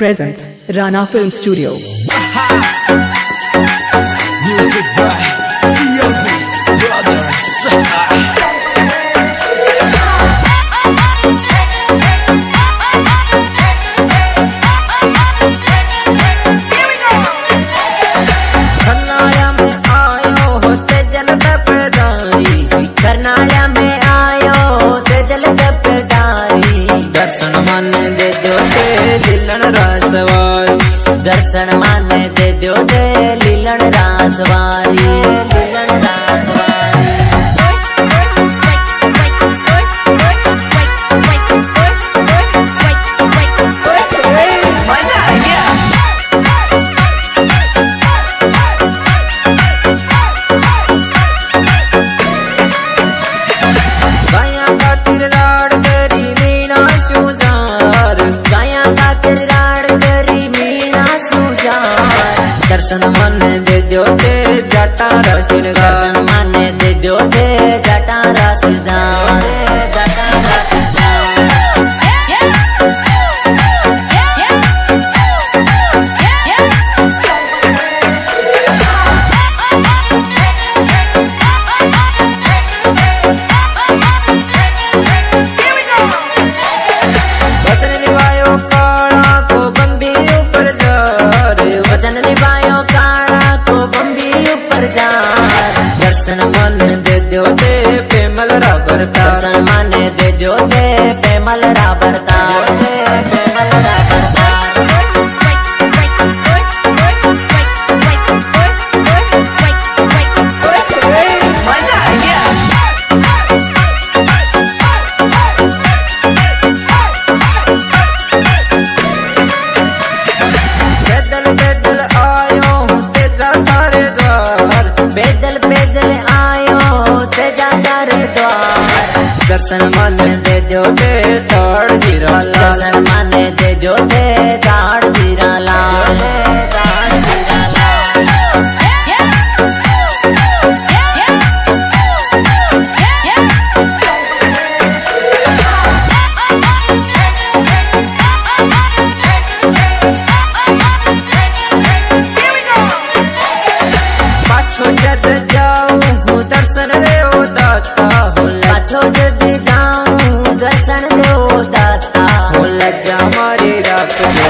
presents Rana Film Studio. Music लीलन रासवारी दर्शन मन दे दो दे लीलन रासवारी दर्शन मन दे दो ते जटा रसिनगार दर्शन मन दे दो दे पेमल राबरता दर्शन मन दे दो दे पेमल राबरता पेमल पैदल पैदल आयो जाता रे द्वार। पैदल पैदल लालन मन दे दो दे दाड़ जीरा लालन मन दे दो दे दाड़ जीरा लाल। Let's जा हमारे रात में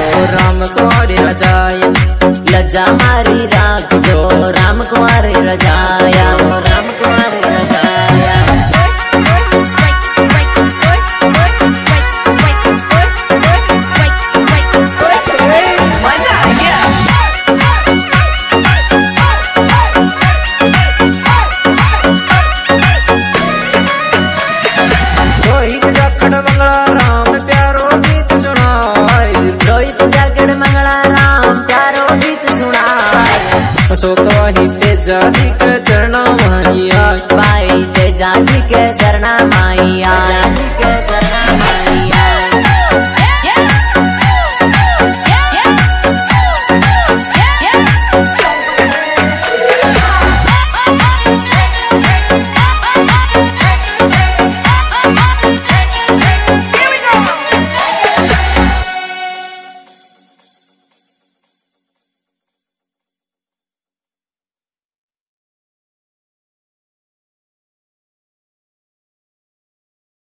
paso